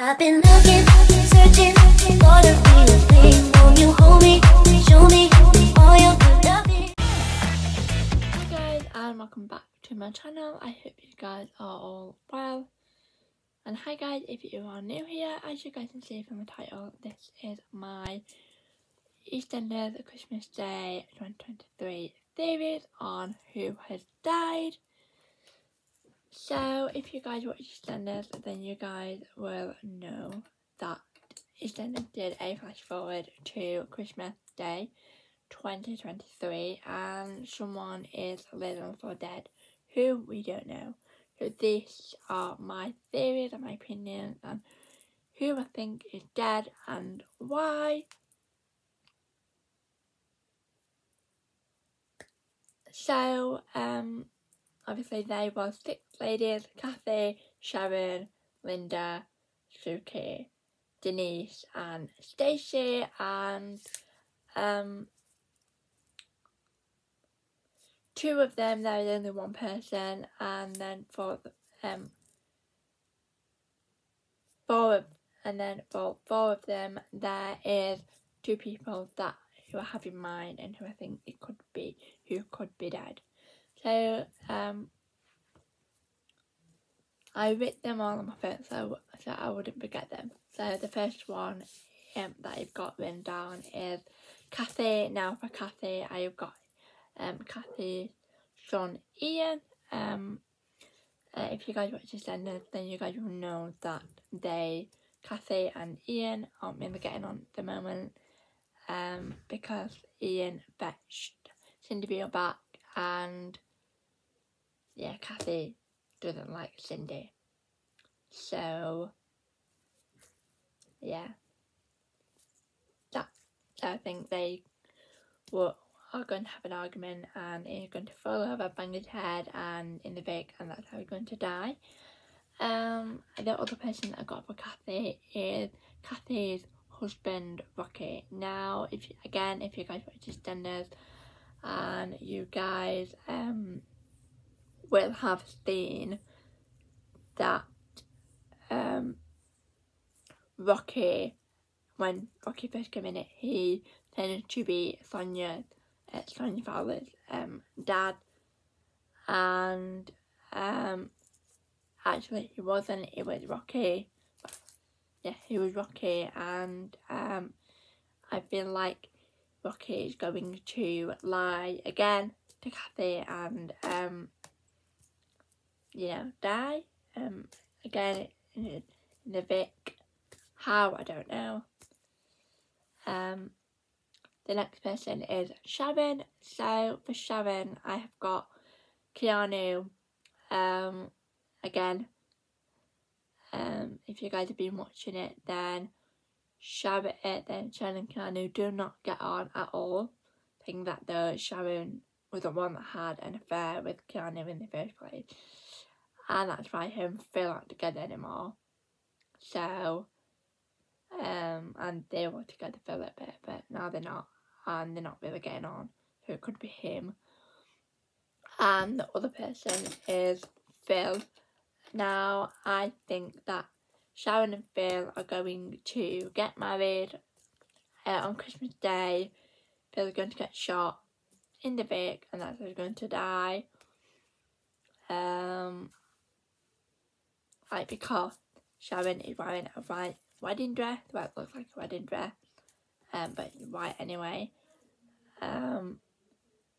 I've been looking, for you? Hi guys and welcome back to my channel. I hope you guys are all well. And hi guys, if you are new here, as you guys can see from the title, this is my EastEnders Christmas Day 2023 series on who has died. So if you guys watch EastEnders, then you guys will know that EastEnders did a flash forward to Christmas Day 2023 and someone is living or dead who we don't know. So these are my theories and my opinions and who I think is dead and why. So, um, obviously there was six ladies, Kathy, Sharon, Linda, Suki, Denise and Stacey and um two of them there was only one person and then for four of and then for four of them there is two people that who I have in mind and who I think it could be who could be dead. So um I wrote them all on my phone so, so I wouldn't forget them. So the first one um, that I've got written down is Kathy. Now for Kathy I've got um, Kathy's son Ian. Um, uh, if you guys watch EastEnders, then you guys will know that they, Kathy and Ian, aren't really getting on at the moment um, because Ian fetched Cindy Beale back and yeah, Kathy doesn't like Cindy. So yeah, that I think they were are going to have an argument and he's going to fall over, bang his head and in the Vic and that's how he's going to die. Um, the other person I got for Kathy is Kathy's husband Rocky. Now, if you, again, if you guys watch EastEnders and you guys um will have seen that um Rocky when Rocky first came in it he tended to be Sonia's uh, Sonia Fowler's um dad. And um actually he wasn't it was Rocky. Yeah he was Rocky and um I feel like Rocky is going to lie again to Kathy and um you know die. Um again in, in the Vic how I don't know. Um the next person is Sharon. So for Sharon I have got Keanu. Um again um if you guys have been watching it then Sharon it then Sharon and Keanu do not get on at all. I think that the Sharon was the one that had an affair with Keanu in the first place and that's why him and Phil aren't together anymore. So um and they were together for a little bit but now they're not and they're not really getting on so it could be him. And the other person is Phil. Now I think that Sharon and Phil are going to get married uh, on Christmas Day. Phil's going to get shot in the back, and that's he's going to die. Um like because Sharon is wearing a white wedding dress. Well it looks like a wedding dress. Um but white anyway. Um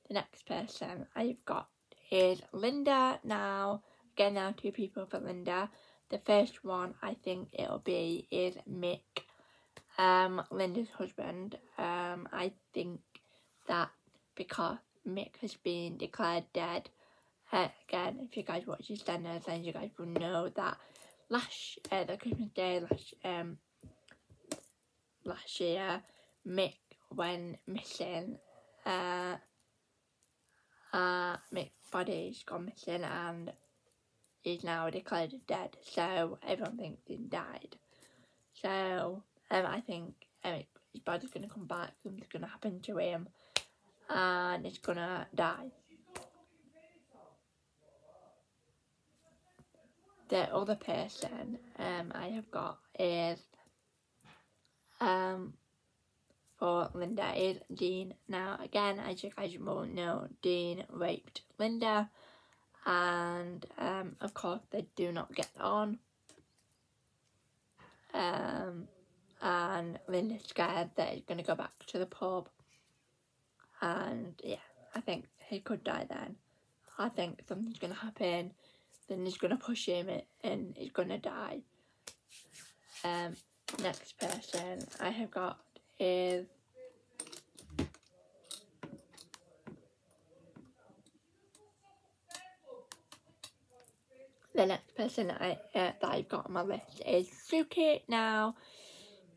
the next person I've got is Linda now. Again now two people for Linda. The first one I think it'll be is Mick. Um Linda's husband. Um I think that because Mick has been declared dead again if you guys watch EastEnders then you guys will know that last uh, the Christmas day last um last year Mick went missing. Uh uh Mick's body's gone missing and he's now declared dead so everyone thinks he died. So um I think um, his body's gonna come back something's gonna happen to him and he's gonna die the other person um I have got is um for Linda is Dean. Now again, as you guys will know, Dean raped Linda and um of course they do not get on. Um and Linda's scared that he's gonna go back to the pub and yeah, I think he could die then. I think something's gonna happen, then he's gonna push him and he's gonna die. Um, next person I have got is the next person I uh, that I've got on my list is Suki. Now,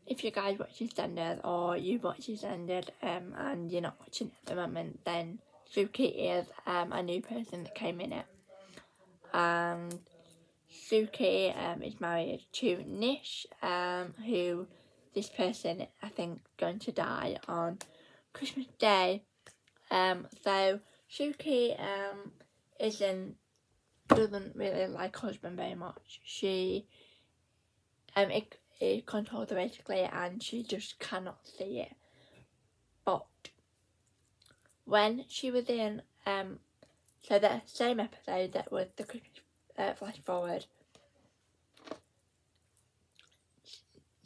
if you guys watch EastEnders or you watch EastEnders um, and you're not watching at the moment, then Suki is um, a new person that came in it. And Suki um, is married to Nish, um, who this person I think going to die on Christmas Day. Um, so Suki um, isn't doesn't really like husband very much. She um it, it controls her basically and she just cannot see it. But when she was in um so the same episode that was the Christmas uh, flash forward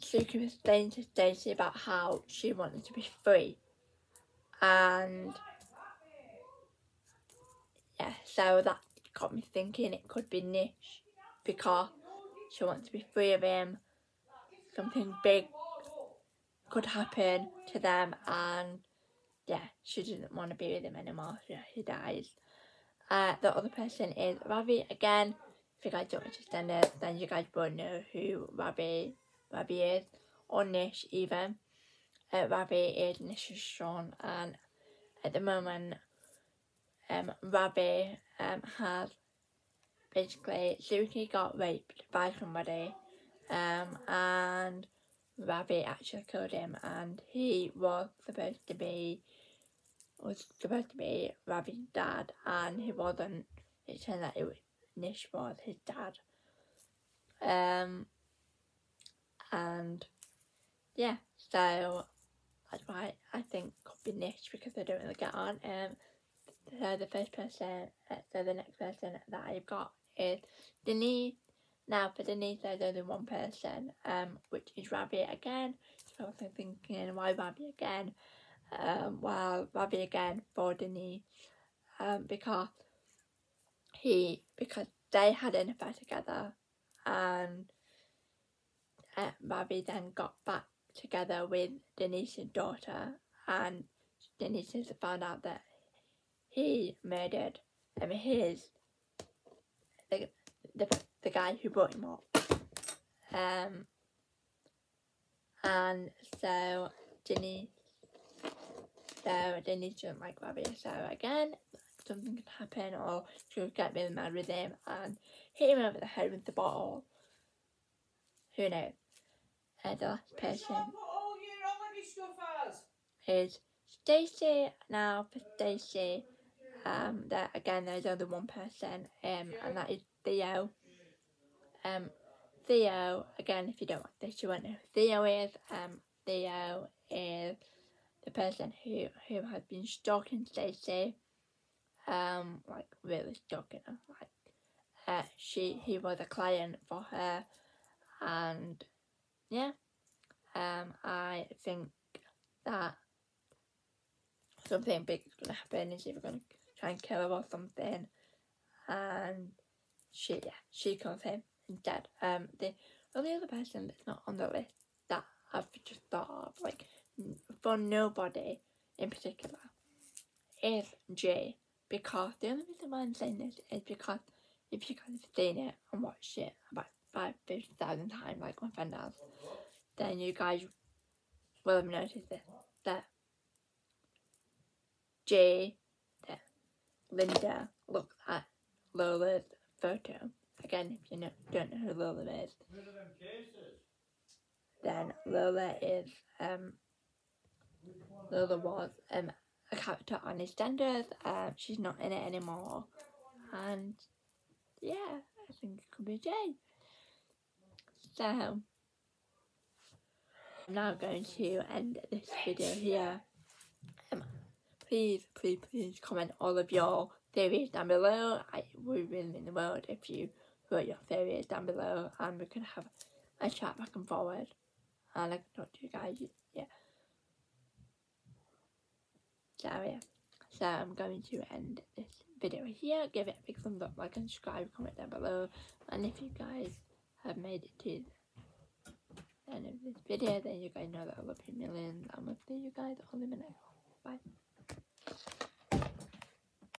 Suki was saying to Stacey about how she wanted to be free and yeah so that got me thinking it could be Nish because she wants to be free of him. Something big could happen to them and yeah, she didn't want to be with him anymore, so he dies. Uh, the other person is Ravi again. If you guys don't understand it, then you guys won't know who Ravi, Ravi is, or Nish even. Uh, Ravi is Nish's son, and at the moment, um, Ravi um, has basically Suki got raped by somebody um, and Ravi actually killed him and he was supposed to be was supposed to be Ravi's dad and he wasn't it turned out it was Nish was his dad um and yeah so that's why I think could be Nish because they don't really get on um so the first person, so the next person that I've got is Denise. Now for Denise there's only one person, um, which is Ravi again. So I was thinking why Ravi again? Um, well Ravi again for Denise. Um, because he because they had an affair together and uh, Ravi then got back together with Denise's daughter and Denise found out that he murdered um, his the, the the guy who brought him up. Um, and so Denise, so Denise doesn't like Ravi. So again, something could happen, or she'll get really mad with him and hit him over the head with the bottle. Who knows? And the last person is Stacey. Now for Stacey, um, that again there's only one person, um, and that is Theo. Um, Theo, again, if you don't like this, you won't know who Theo is. Um, Theo is the person who who has been stalking Stacey, um, like really stalking her. Like, uh, she he was a client for her, and yeah, um, I think that something big is gonna happen. Is either gonna try and kill her or something, and she yeah she kills him instead. Um, the only other person that's not on the list that I've just thought of, like for nobody in particular, is Jay. Because the only reason why I'm saying this is because if you guys have seen it and watched it about five fifty thousand times, like my friend has, then you guys will have noticed this that Jay, that Linda looked at Lola's photo. Again, if you know, don't know who Lola is, then Lola is um Lola was um a character on EastEnders. Um, she's not in it anymore, and yeah, I think it could be Jay. So, I'm now going to end this video here. Um, please, please, please comment all of your theories down below. I would really mean the world if you wrote your theories down below and we can have a chat back and forward. And I can talk to you guys, yeah. So yeah, so I'm going to end this video here. Give it a big thumbs up, like and subscribe, comment down below. And if you guys have made it to the end of this video, then you guys know that I love you millions. I'm to see you guys all in a minute. Bye.